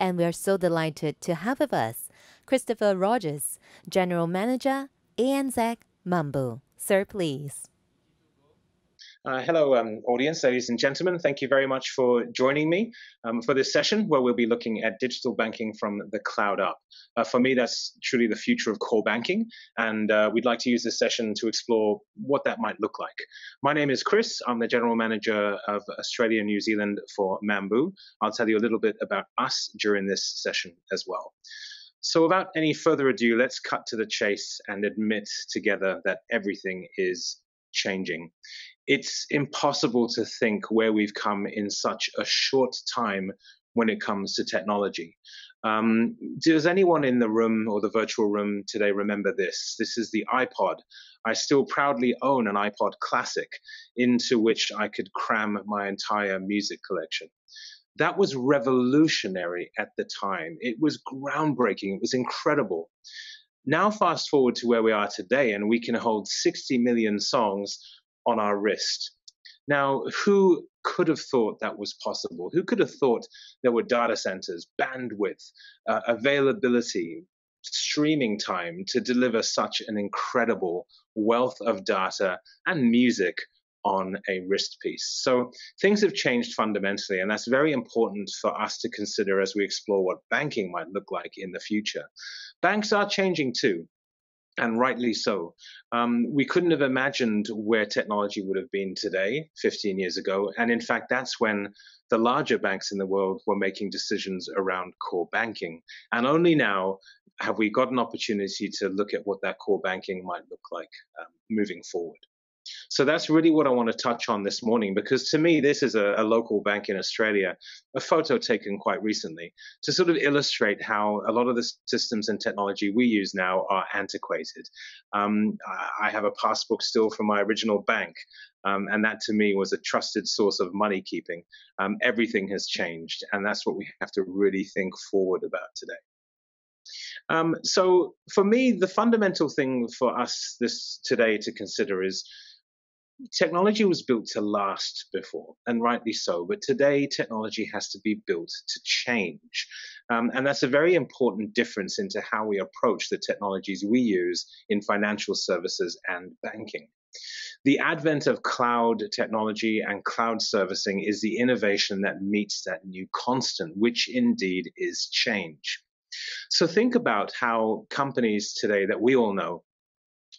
And we're so delighted to have with us Kristofer Rogers, General Manager, ANZ Mambu. Sir, please. Uh, hello, um, audience, ladies and gentlemen. Thank you very much for joining me um, for this session where we'll be looking at digital banking from the cloud up. Uh, for me, that's truly the future of core banking, and uh, we'd like to use this session to explore what that might look like. My name is Chris. I'm the General Manager of Australia and New Zealand for Mambu. I'll tell you a little bit about us during this session as well. So, without any further ado, let's cut to the chase and admit together that everything is changing it's impossible to think where we've come in such a short time when it comes to technology. Um, does anyone in the room or the virtual room today remember this? This is the iPod. I still proudly own an iPod Classic into which I could cram my entire music collection. That was revolutionary at the time. It was groundbreaking. It was incredible. Now, fast forward to where we are today, and we can hold 60 million songs on our wrist. Now, who could have thought that was possible? Who could have thought there were data centers, bandwidth, uh, availability, streaming time to deliver such an incredible wealth of data and music on a wrist piece. So things have changed fundamentally, and that's very important for us to consider as we explore what banking might look like in the future. Banks are changing too and rightly so. Um, we couldn't have imagined where technology would have been today, 15 years ago. And in fact, that's when the larger banks in the world were making decisions around core banking. And only now have we got an opportunity to look at what that core banking might look like um, moving forward. So that's really what I want to touch on this morning because to me, this is a, a, local bank in Australia, a photo taken quite recently to sort of illustrate how a lot of the systems and technology we use now are antiquated. Um, I have a passbook still from my original bank. Um, and that to me was a trusted source of money keeping. Um, everything has changed, and that's what we have to really think forward about today. Um, so for me, the fundamental thing for us this today to consider is technology was built to last before, and rightly so. But today, technology has to be built to change. Um, and that's a very important difference into how we approach the technologies we use in financial services and banking. The advent of cloud technology and cloud servicing is the innovation that meets that new constant, which indeed is change. So think about how companies today that we all know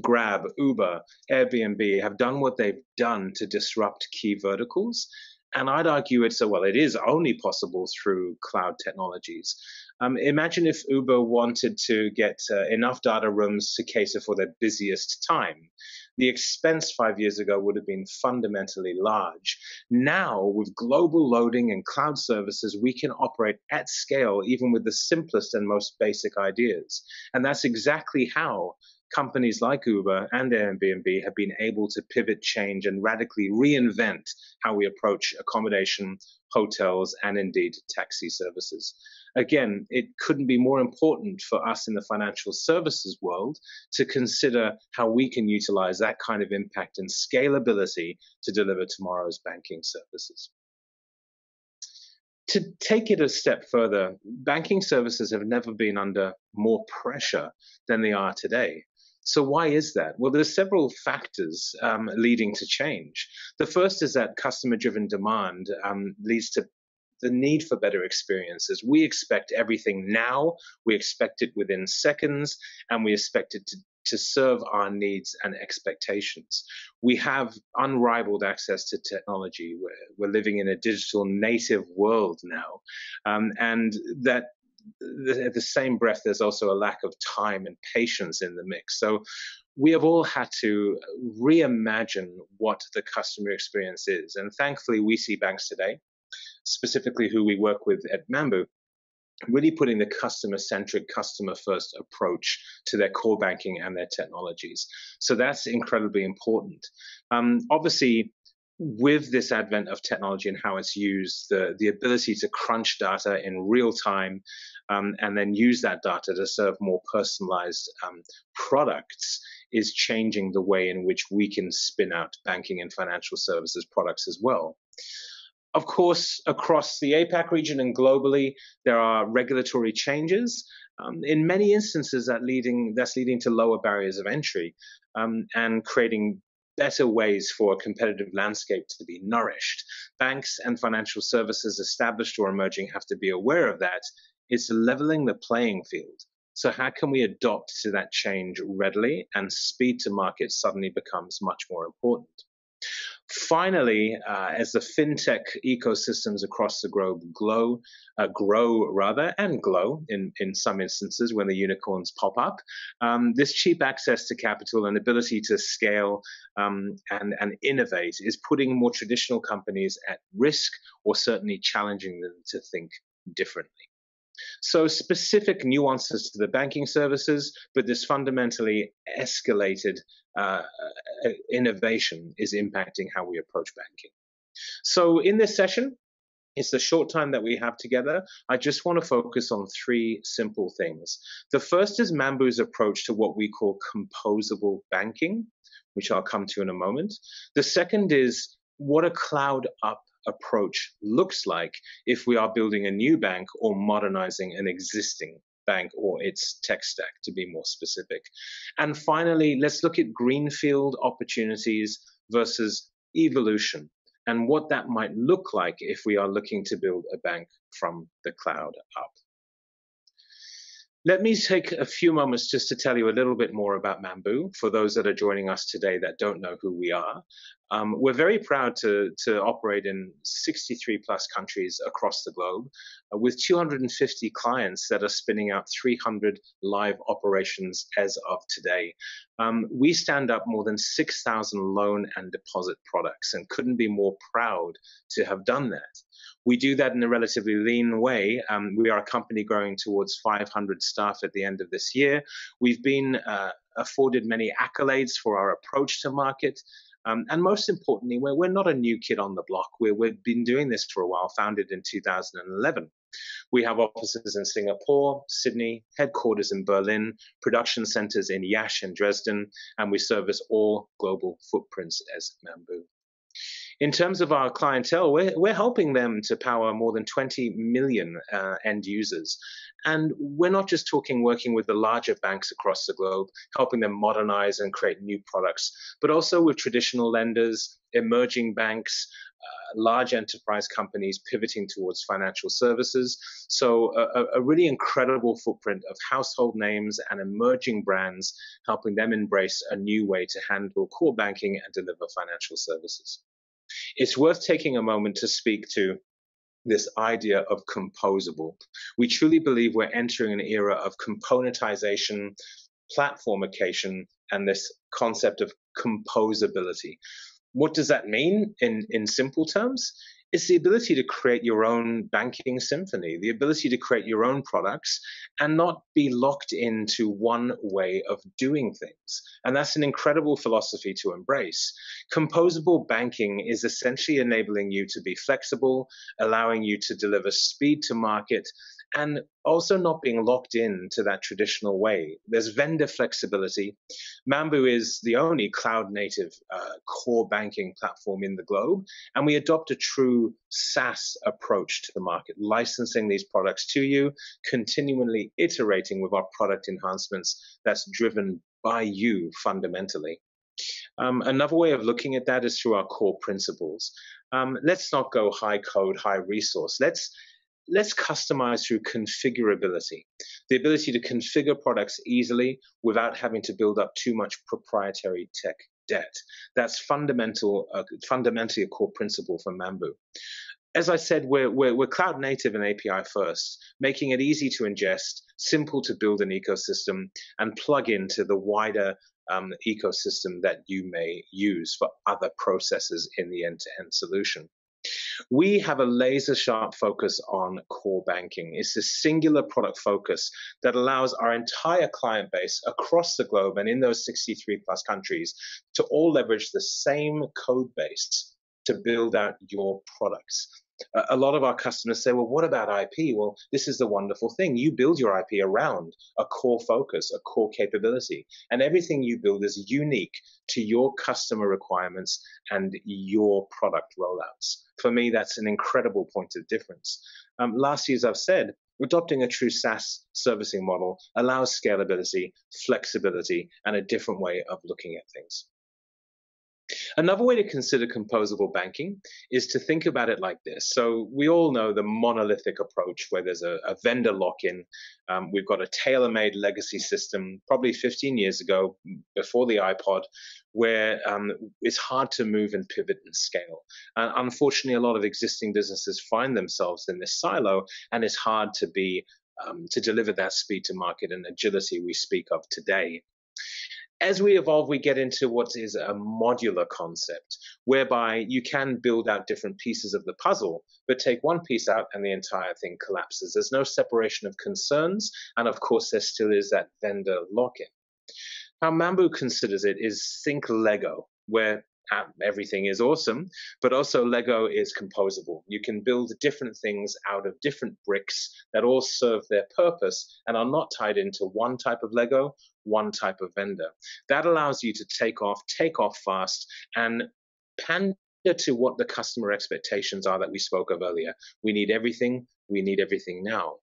Grab, Uber, Airbnb have done what they've done to disrupt key verticals. And I'd argue it's a, well, it is only possible through cloud technologies. Um, imagine if Uber wanted to get uh, enough data rooms to cater for their busiest time. The expense five years ago would have been fundamentally large. Now, with global loading and cloud services, we can operate at scale, even with the simplest and most basic ideas. And that's exactly how companies like Uber and Airbnb have been able to pivot, change, and radically reinvent how we approach accommodation, hotels, and indeed taxi services. Again, it couldn't be more important for us in the financial services world to consider how we can utilize that kind of impact and scalability to deliver tomorrow's banking services. To take it a step further, banking services have never been under more pressure than they are today. So why is that? Well, there's several factors um, leading to change. The first is that customer-driven demand um, leads to the need for better experiences. We expect everything now, we expect it within seconds, and we expect it to, to serve our needs and expectations. We have unrivaled access to technology. We're, we're living in a digital native world now. Um, and that at the same breath, there's also a lack of time and patience in the mix. So we have all had to reimagine what the customer experience is. And thankfully, we see banks today, specifically who we work with at Mambu, really putting the customer centric, customer first approach to their core banking and their technologies. So that's incredibly important. Um, obviously, with this advent of technology and how it's used, the, the ability to crunch data in real time um, and then use that data to serve more personalized um, products is changing the way in which we can spin out banking and financial services products as well. Of course, across the APAC region and globally, there are regulatory changes. Um, in many instances, that leading that's leading to lower barriers of entry um, and creating better ways for a competitive landscape to be nourished. Banks and financial services established or emerging have to be aware of that. It's leveling the playing field. So, how can we adopt to that change readily? And speed to market suddenly becomes much more important. Finally, uh, as the fintech ecosystems across the globe glow, uh, grow rather, and glow in, in some instances when the unicorns pop up, um, this cheap access to capital and ability to scale um, and, and innovate is putting more traditional companies at risk or certainly challenging them to think differently. So specific nuances to the banking services, but this fundamentally escalated uh, uh, innovation is impacting how we approach banking. So in this session, it's the short time that we have together. I just want to focus on three simple things. The first is Mambu's approach to what we call composable banking, which I'll come to in a moment. The second is what a cloud up approach looks like if we are building a new bank or modernizing an existing bank or its tech stack, to be more specific. And finally, let's look at greenfield opportunities versus evolution and what that might look like if we are looking to build a bank from the cloud up. Let me take a few moments just to tell you a little bit more about Mambu for those that are joining us today that don't know who we are. Um, we're very proud to, to operate in 63 plus countries across the globe uh, with 250 clients that are spinning out 300 live operations as of today. Um, we stand up more than 6,000 loan and deposit products and couldn't be more proud to have done that. We do that in a relatively lean way. Um, we are a company growing towards 500 staff at the end of this year. We've been uh, afforded many accolades for our approach to market. Um, and most importantly, we're, we're not a new kid on the block. we have been doing this for a while, founded in 2011. We have offices in Singapore, Sydney, headquarters in Berlin, production centers in Iași and Dresden, and we service all global footprints as Mambu. In terms of our clientele, we're, we're helping them to power more than 20 million uh, end users. And we're not just talking working with the larger banks across the globe, helping them modernize and create new products, but also with traditional lenders, emerging banks, uh, large enterprise companies pivoting towards financial services. So, a, a, really incredible footprint of household names and emerging brands, helping them embrace a new way to handle core banking and deliver financial services. It's worth taking a moment to speak to this idea of composable. We truly believe we're entering an era of componentization, platformication, and this concept of composability. What does that mean in, in simple terms? It's the ability to create your own banking symphony, the ability to create your own products and not be locked into one way of doing things. And that's an incredible philosophy to embrace. Composable banking is essentially enabling you to be flexible, allowing you to deliver speed to market and also not being locked in to that traditional way. There's vendor flexibility. Mambu is the only cloud native uh, core banking platform in the globe, and we adopt a true SaaS approach to the market, licensing these products to you, continually iterating with our product enhancements that's driven by you fundamentally. Um, another way of looking at that is through our core principles. Um, let's not go high code, high resource. Let's let's customize through configurability, the ability to configure products easily without having to build up too much proprietary tech debt. That's fundamental, uh, fundamentally a core principle for Mambu. As I said, we're, we're, we're cloud native and API first, making it easy to ingest, simple to build an ecosystem, and plug into the wider um, ecosystem that you may use for other processes in the end to end solution. We have a laser sharp focus on core banking. It's a singular product focus that allows our entire client base across the globe and in those 63 plus countries to all leverage the same code base to build out your products. A lot of our customers say, well, what about IP? Well, this is the wonderful thing. You build your IP around a core focus, a core capability, and everything you build is unique to your customer requirements and your product rollouts. For me, that's an incredible point of difference. Um, lastly, as I've said, adopting a true SaaS servicing model allows scalability, flexibility, and a different way of looking at things. Another way to consider composable banking is to think about it like this. So we all know the monolithic approach where there's a, a vendor lock-in. Um, we've got a tailor-made legacy system, probably 15 years ago, before the iPod, where um, it's hard to move and pivot and scale. And unfortunately, a lot of existing businesses find themselves in this silo, and it's hard to be um, to deliver that speed to market and agility we speak of today as we evolve, we get into what is a modular concept, whereby you can build out different pieces of the puzzle, but take one piece out and the entire thing collapses. There's no separation of concerns, and of course, there still is that vendor lock in. How Mambu considers it is think Lego, where Um, everything is awesome, but also Lego is composable. You can build different things out of different bricks that all serve their purpose and are not tied into one type of Lego, one type of vendor. That allows you to take off, take off fast, and pander to what the customer expectations are that we spoke of earlier. We need everything, we need everything now.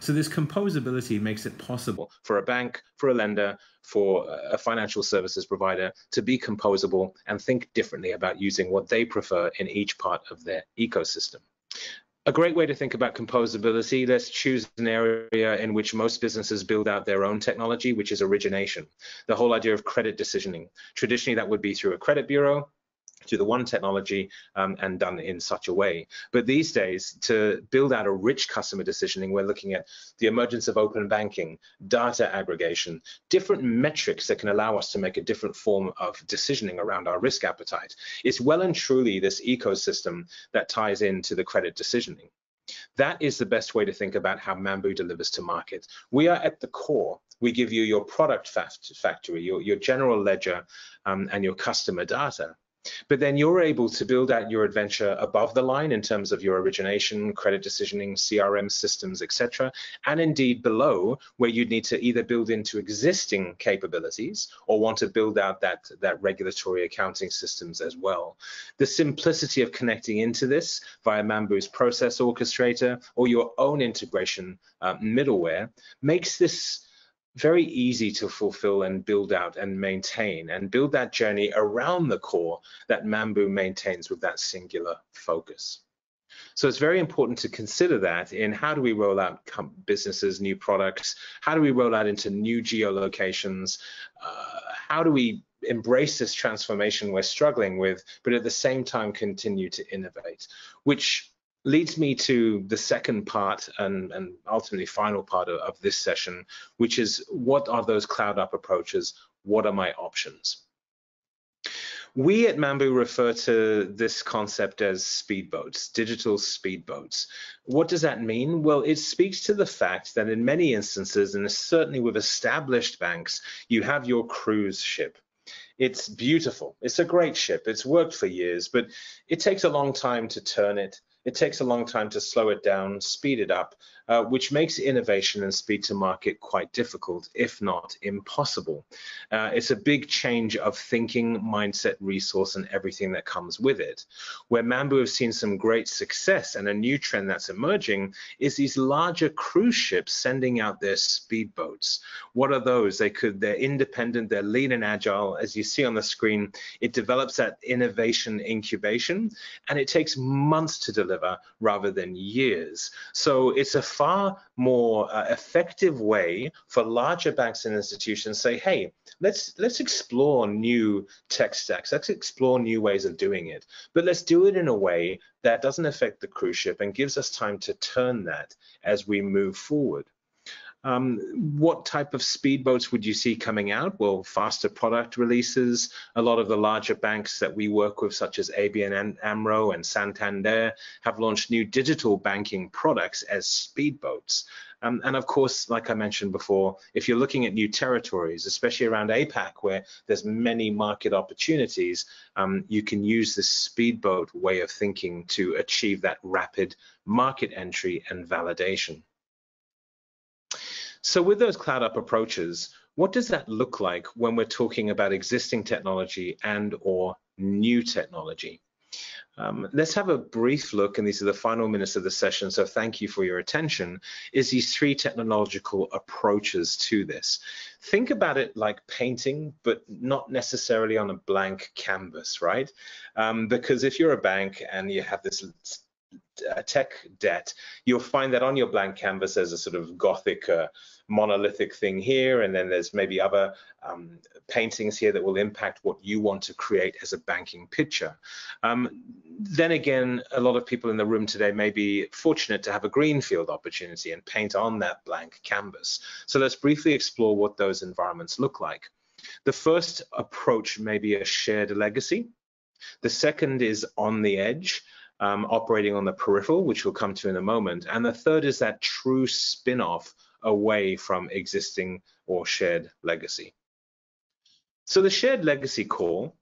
So this composability makes it possible for a bank, for a lender, for a financial services provider to be composable and think differently about using what they prefer in each part of their ecosystem. A great way to think about composability, let's choose an area in which most businesses build out their own technology, which is origination. The whole idea of credit decisioning. Traditionally, that would be through a credit bureau, to the one technology um, and done in such a way. But these days, to build out a rich customer decisioning, we're looking at the emergence of open banking, data aggregation, different metrics that can allow us to make a different form of decisioning around our risk appetite. It's well and truly this ecosystem that ties into the credit decisioning. That is the best way to think about how Mambu delivers to market. We are at the core. We give you your product factory, your, your general ledger, um, and your customer data. But then you're able to build out your adventure above the line in terms of your origination, credit decisioning, CRM systems, etc., and indeed below where you'd need to either build into existing capabilities or want to build out that, that regulatory accounting systems as well. The simplicity of connecting into this via Mambu's process orchestrator or your own integration uh, middleware makes this very easy to fulfill and build out and maintain and build that journey around the core that Mambu maintains with that singular focus. So it's very important to consider that in how do we roll out businesses, new products, how do we roll out into new geolocations, uh, how do we embrace this transformation we're struggling with, but at the same time continue to innovate, which leads me to the second part and, and ultimately final part of, of, this session, which is what are those cloud up approaches? What are my options? We at Mambu refer to this concept as speedboats, digital speedboats. What does that mean? Well, it speaks to the fact that in many instances, and certainly with established banks, you have your cruise ship. It's beautiful. It's a great ship. It's worked for years, but it takes a long time to turn it it takes a long time to slow it down, speed it up, uh, which makes innovation and speed to market quite difficult, if not impossible. Uh, it's a big change of thinking, mindset, resource, and everything that comes with it. Where Mambu have seen some great success and a new trend that's emerging is these larger cruise ships sending out their speedboats. What are those? They could, they're independent, they're lean and agile. As you see on the screen, it develops that innovation incubation, and it takes months to deliver rather than years. So it's a far more uh, effective way for larger banks and institutions say, hey, let's let's explore new tech stacks, let's explore new ways of doing it, but let's do it in a way that doesn't affect the cruise ship and gives us time to turn that as we move forward. Um, what type of speedboats would you see coming out? Well, faster product releases. A lot of the larger banks that we work with, such as ABN AMRO and Santander, have launched new digital banking products as speedboats. Um, and of course, like I mentioned before, if you're looking at new territories, especially around APAC, where there's many market opportunities, um, you can use this speedboat way of thinking to achieve that rapid market entry and validation. So with those cloud up approaches, what does that look like when we're talking about existing technology and or new technology? Um, let's have a brief look, and these are the final minutes of the session, so thank you for your attention, is these three technological approaches to this. Think about it like painting, but not necessarily on a blank canvas, right? Um, because if you're a bank and you have this tech debt, you'll find that on your blank canvas there's a sort of gothic uh, monolithic thing here, and then there's maybe other um, paintings here that will impact what you want to create as a banking picture. Um, then again, a lot of people in the room today may be fortunate to have a greenfield opportunity and paint on that blank canvas. So let's briefly explore what those environments look like. The first approach may be a shared legacy. The second is on the edge, um, operating on the peripheral, which we'll come to in a moment. And the third is that true spin-off away from existing or shared legacy. So the shared legacy core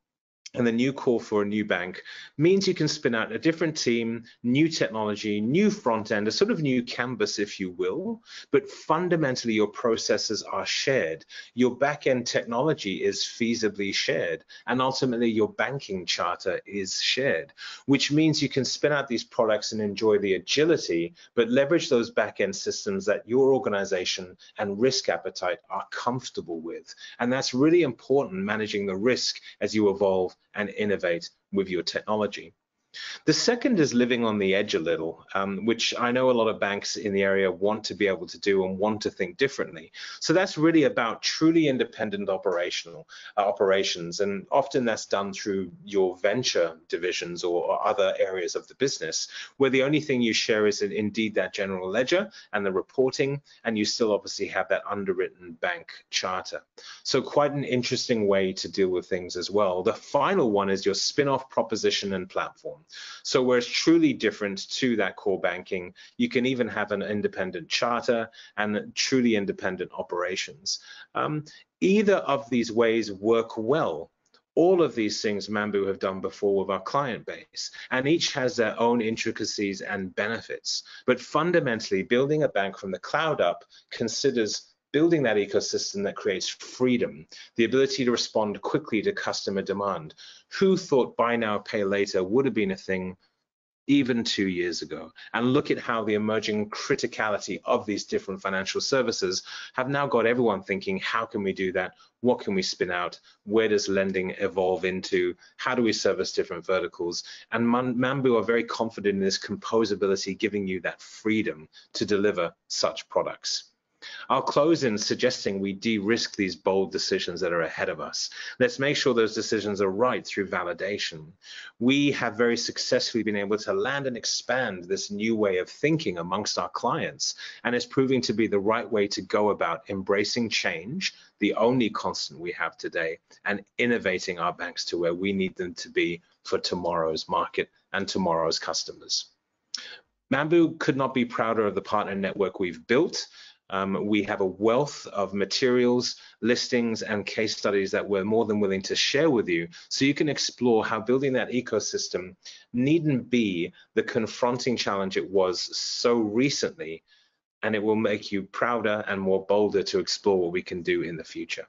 and the new core for a new bank means you can spin out a different team, new technology, new front end, a sort of new canvas, if you will, but fundamentally your processes are shared. Your back end technology is feasibly shared, and ultimately your banking charter is shared, which means you can spin out these products and enjoy the agility, but leverage those back end systems that your organization and risk appetite are comfortable with. And that's really important managing the risk as you evolve and innovate with your technology. The second is living on the edge a little, um, which I know a lot of banks in the area want to be able to do and want to think differently. So that's really about truly independent operational uh, operations, and often that's done through your venture divisions or, or, other areas of the business, where the only thing you share is indeed that general ledger and the reporting, and you still obviously have that underwritten bank charter. So quite an interesting way to deal with things as well. The final one is your spin-off proposition and platform. So where it's truly different to that core banking, you can even have an independent charter and truly independent operations. Um, either of these ways work well all of these things Mambu have done before with our client base, and each has their own intricacies and benefits. But fundamentally, building a bank from the cloud up considers building that ecosystem that creates freedom, the ability to respond quickly to customer demand. Who thought buy now, pay later would have been a thing even two years ago? And look at how the emerging criticality of these different financial services have now got everyone thinking, how can we do that? What can we spin out? Where does lending evolve into? How do we service different verticals? And Mambu are very confident in this composability, giving you that freedom to deliver such products. I'll close in suggesting we de-risk these bold decisions that are ahead of us. Let's make sure those decisions are right through validation. We have very successfully been able to land and expand this new way of thinking amongst our clients, and it's proving to be the right way to go about embracing change, the only constant we have today, and innovating our banks to where we need them to be for tomorrow's market and tomorrow's customers. Mambu could not be prouder of the partner network we've built um, we have a wealth of materials, listings, and case studies that we're more than willing to share with you so you can explore how building that ecosystem needn't be the confronting challenge it was so recently, and it will make you prouder and more bolder to explore what we can do in the future.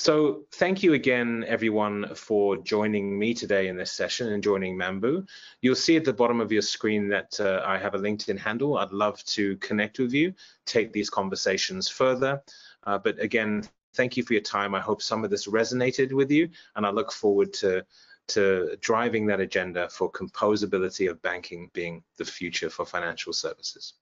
So thank you again, everyone, for joining me today in this session and joining Mambu. You'll see at the bottom of your screen that uh, I have a LinkedIn handle. I'd love to connect with you, take these conversations further. Uh, but again, thank you for your time. I hope some of this resonated with you, and I look forward to to driving that agenda for composability of banking being the future for financial services.